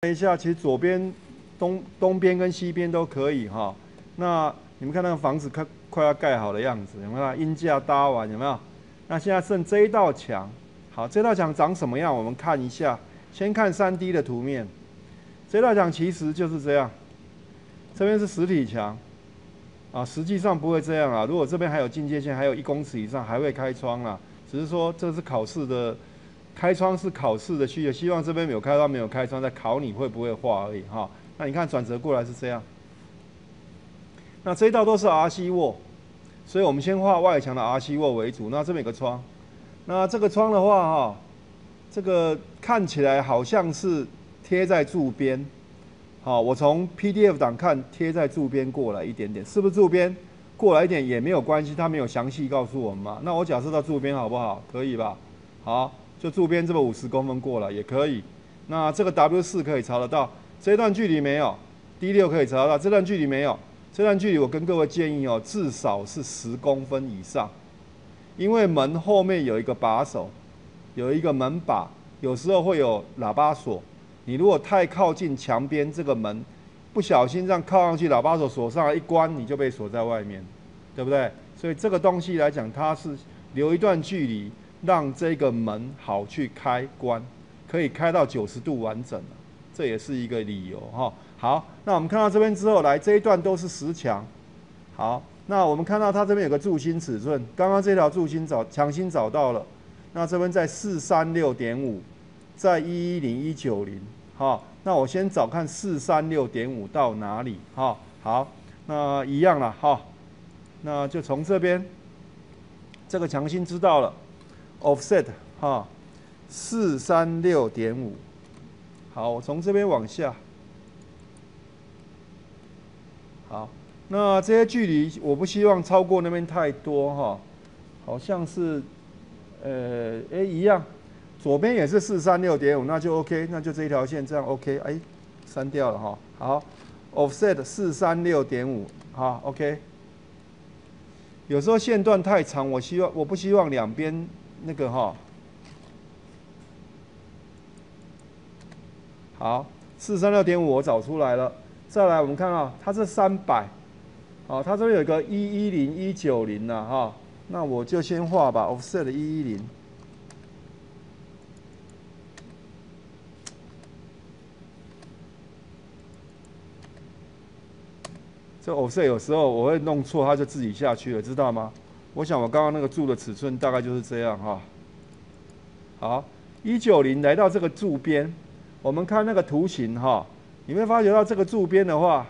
看一下，其实左边、东东边跟西边都可以哈。那你们看那个房子快快要盖好的样子，有没有？阴架搭完有没有？那现在剩这一道墙，好，这道墙长什么样？我们看一下，先看三 D 的图面。这道墙其实就是这样，这边是实体墙，啊，实际上不会这样啊。如果这边还有进阶线，还有一公尺以上，还会开窗啊。只是说这是考试的。开窗是考试的需求，希望这边没有开窗，没有开窗，在考你会不会画而已哈。那你看转折过来是这样，那这一道都是 RC 卧，所以我们先画外墙的 RC 卧为主。那这边有个窗，那这个窗的话哈，这个看起来好像是贴在柱边，好，我从 PDF 档看贴在柱边过来一点点，是不是柱边过来一点也没有关系，他没有详细告诉我们嘛。那我假设到柱边好不好？可以吧？好。就柱边这么五十公分过来也可以，那这个 W 四可以查得到，这段距离没有，D 六可以查得到，这段距离没有，这段距离我跟各位建议哦，至少是十公分以上，因为门后面有一个把手，有一个门把，有时候会有喇叭锁，你如果太靠近墙边这个门，不小心这样靠上去，喇叭锁锁上来一关，你就被锁在外面，对不对？所以这个东西来讲，它是留一段距离。让这个门好去开关，可以开到九十度完整了这也是一个理由哈。好，那我们看到这边之后，来这一段都是实墙。好，那我们看到它这边有个柱心尺寸，刚刚这条柱心找强心找到了，那这边在四三六点五，在一一零一九零。哈，那我先找看四三六点五到哪里？哈，好，那一样了哈，那就从这边，这个强心知道了。Offset 哈，四三六点五，好，我从这边往下，好，那这些距离我不希望超过那边太多哈，好像是，呃，哎一样，左边也是四三六点五，那就 OK，那就这一条线这样 OK，哎，删掉了哈，好，offset 四三六点五，好 OK，有时候线段太长，我希望我不希望两边。那个哈，好，四三六点五我找出来了。再来，我们看啊，它是三百，哦，它这边有个一一零一九零呐哈，那我就先画吧，offset 一一零。这 offset 有时候我会弄错，它就自己下去了，知道吗？我想我刚刚那个柱的尺寸大概就是这样哈。好，一九零来到这个柱边，我们看那个图形哈，你会发觉到这个柱边的话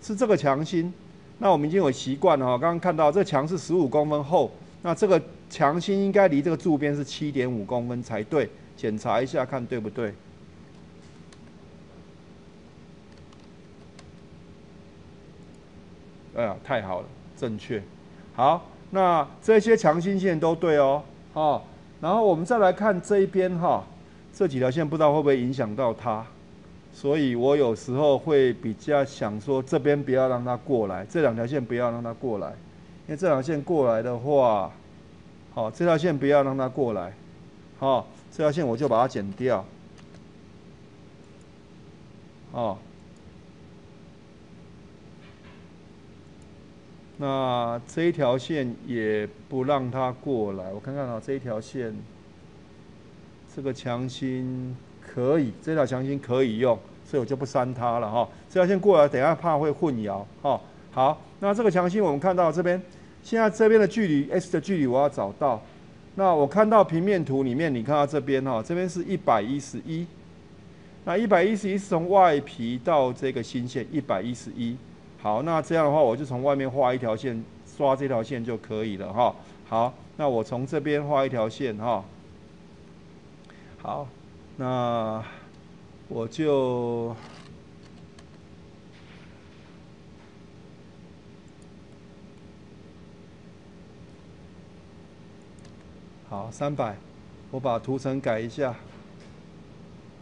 是这个墙心，那我们已经有习惯了哈。刚刚看到这墙是十五公分厚，那这个墙心应该离这个柱边是七点五公分才对，检查一下看对不对。哎呀，太好了，正确，好。那这些强心线都对哦，哈，然后我们再来看这一边哈，这几条线不知道会不会影响到它，所以我有时候会比较想说这边不要让它过来，这两条线不要让它过来，因为这条线过来的话，好，这条线不要让它过来，好，这条线我就把它剪掉，哦。那这一条线也不让它过来，我看看啊，这一条线，这个强心可以，这条强心可以用，所以我就不删它了哈。这条线过来，等下怕会混淆哈。好，那这个强心我们看到这边，现在这边的距离 S 的距离我要找到。那我看到平面图里面，你看到这边哈，这边是一百一十一，那一百一十一是从外皮到这个新线一百一十一。好，那这样的话，我就从外面画一条线，刷这条线就可以了哈。好，那我从这边画一条线哈。好，那我就好三百，我把图层改一下，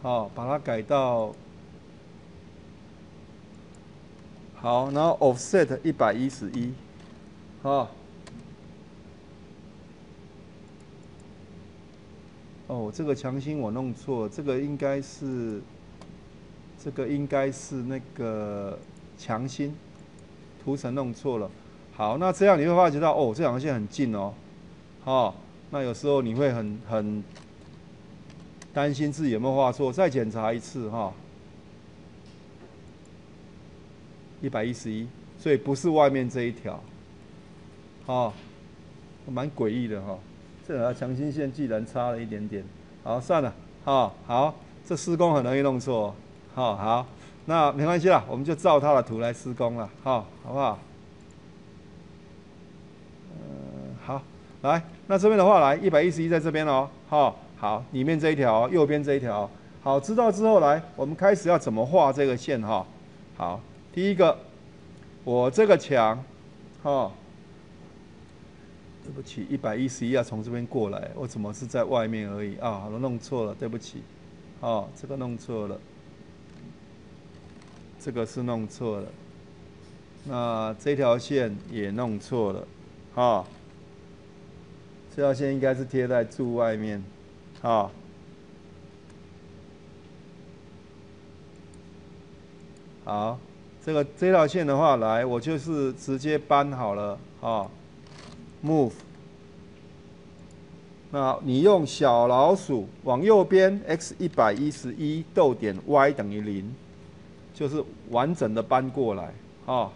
好，把它改到。好，然后 offset 一百一十一，好。哦，这个强心我弄错，这个应该是这个应该是那个强心，图层弄错了。好，那这样你会发觉到，哦，这两条线很近哦，好，那有时候你会很很担心自己有没有画错，再检查一次哈。一百一十一，所以不是外面这一条，好，蛮诡异的哈。这条强心线既然差了一点点，好，算了，好，好，这施工很容易弄错，好好，那没关系啦，我们就照他的图来施工了，好，好不好？嗯，好，来，那这边的话，来一百一十一在这边哦，好，好，里面这一条，右边这一条，好，知道之后来，我们开始要怎么画这个线哈，好。第一个，我这个墙，哈，对不起，一百一十一要从这边过来，我怎么是在外面而已啊？好了弄错了，对不起，哦，这个弄错了，这个是弄错了，那这条线也弄错了，哈，这条线应该是贴在柱外面，啊，好。这个这条线的话，来，我就是直接搬好了啊，move。那你用小老鼠往右边 x 一百一十一逗点 y 等于零，就是完整的搬过来啊。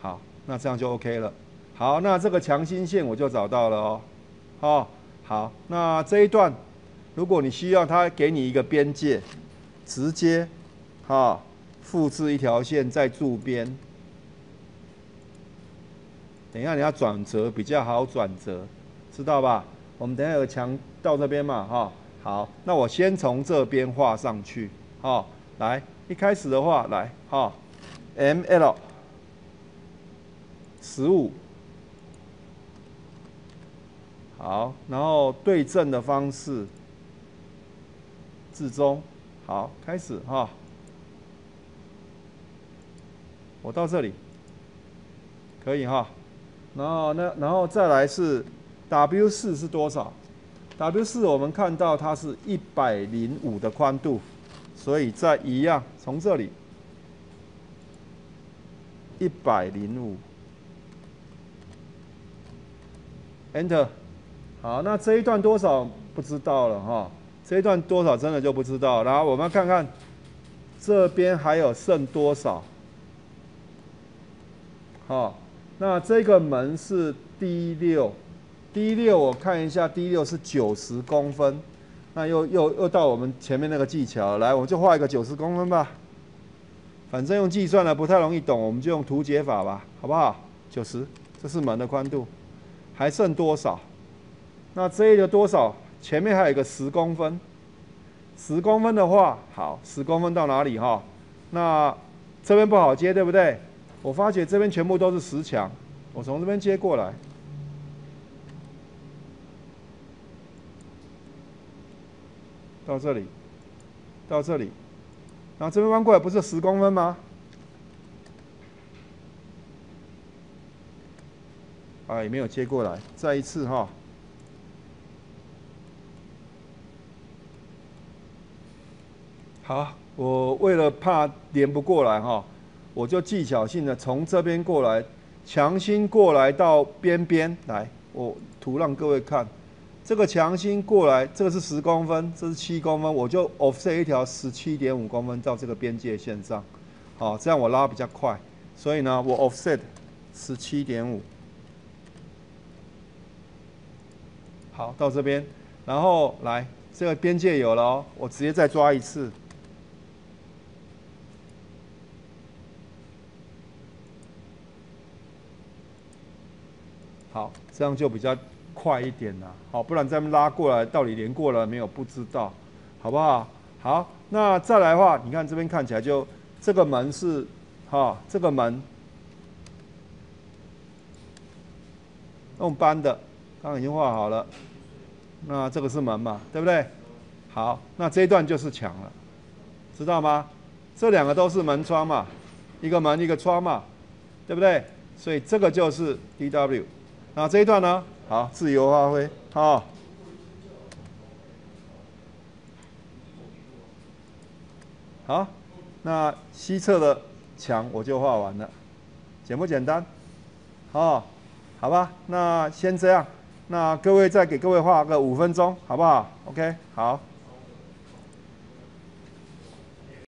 好，那这样就 OK 了。好，那这个强心线我就找到了哦。好，好，那这一段，如果你需要它给你一个边界，直接，哈。复制一条线在柱边，等一下你要转折比较好转折，知道吧？我们等下有墙到这边嘛，哈，好，那我先从这边画上去，哈，来，一开始的话，来，哈，M L 十五，好，然后对正的方式，至中，好，开始，哈。我到这里，可以哈，然后那然后再来是 W 四是多少？W 四我们看到它是一百零五的宽度，所以再一样从这里一百零五，Enter，好，那这一段多少？不知道了哈，这一段多少真的就不知道，然后我们看看这边还有剩多少。好，那这个门是 D 六，D 六我看一下，D 六是九十公分，那又又又到我们前面那个技巧，来，我们就画一个九十公分吧，反正用计算的不太容易懂，我们就用图解法吧，好不好？九十，这是门的宽度，还剩多少？那这个多少？前面还有一个十公分，十公分的话，好，十公分到哪里哈？那这边不好接，对不对？我发觉这边全部都是石墙，我从这边接过来，到这里，到这里，然后这边弯过来不是十公分吗？啊，也没有接过来，再一次哈。好，我为了怕连不过来哈。我就技巧性的从这边过来，强心过来到边边来，我图让各位看，这个强心过来，这个是十公分，这是七公分，我就 offset 一条十七点五公分到这个边界线上，好，这样我拉比较快，所以呢，我 offset 十七点五，好，到这边，然后来这个边界有了哦，我直接再抓一次。好，这样就比较快一点了。好，不然再拉过来，到底连过了没有不知道，好不好？好，那再来的话，你看这边看起来就这个门是，哈，这个门用搬的，刚刚已经画好了。那这个是门嘛，对不对？好，那这一段就是墙了，知道吗？这两个都是门窗嘛，一个门一个窗嘛，对不对？所以这个就是 D W。那这一段呢？好，自由发挥，好，好，那西侧的墙我就画完了，简不简单？哦，好吧，那先这样。那各位再给各位画个五分钟，好不好？OK，好。